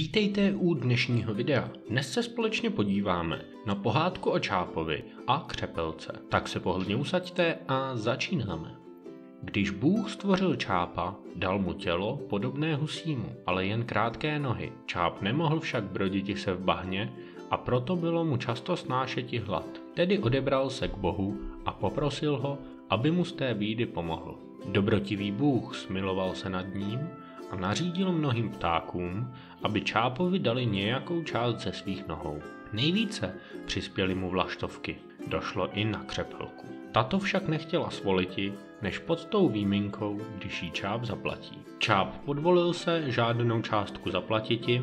Vítejte u dnešního videa. Dnes se společně podíváme na pohádku o Čápovi a křepelce. Tak se pohodlně usaďte a začínáme. Když Bůh stvořil Čápa, dal mu tělo podobné husímu, ale jen krátké nohy. Čáp nemohl však broditi se v bahně a proto bylo mu často snášeti hlad. Tedy odebral se k Bohu a poprosil ho, aby mu z té bídy pomohl. Dobrotivý Bůh smiloval se nad ním a nařídil mnohým ptákům, aby Čápovi dali nějakou část ze svých nohou. Nejvíce přispěli mu vlaštovky. Došlo i na křepelku. Tato však nechtěla svoliti, než pod tou výjimkou, když jí Čáp zaplatí. Čáp podvolil se žádnou částku zaplatiti,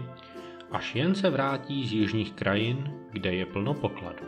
až jen se vrátí z jižních krajin, kde je plno pokladu.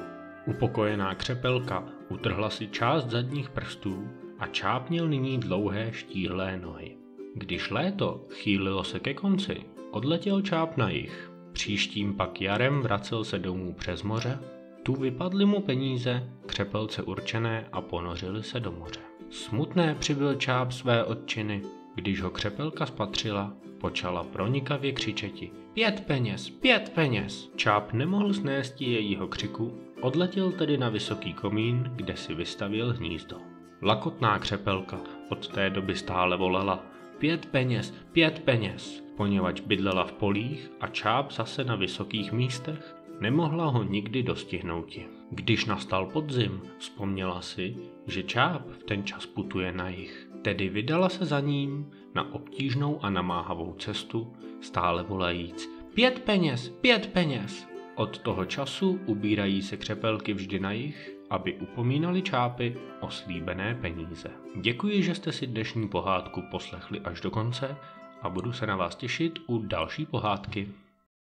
Upokojená křepelka utrhla si část zadních prstů a Čáp měl nyní dlouhé štíhlé nohy. Když léto chýlilo se ke konci, odletěl Čáp na jih. Příštím pak jarem vracel se domů přes moře. Tu vypadly mu peníze, křepelce určené a ponořili se do moře. Smutné přibyl Čáp své odčiny, když ho křepelka spatřila, počala pronikavě křičeti. Pět peněz, pět peněz! Čáp nemohl snést jejího křiku, odletěl tedy na vysoký komín, kde si vystavil hnízdo. Lakotná křepelka od té doby stále volela. Pět peněz, pět peněz, poněvadž bydlela v polích a čáp zase na vysokých místech, nemohla ho nikdy dostihnout. Když nastal podzim, vzpomněla si, že čáp v ten čas putuje na jich. Tedy vydala se za ním na obtížnou a namáhavou cestu, stále volajíc Pět peněz, pět peněz! Od toho času ubírají se křepelky vždy na jich, aby upomínali čápy o slíbené peníze. Děkuji, že jste si dnešní pohádku poslechli až do konce a budu se na vás těšit u další pohádky.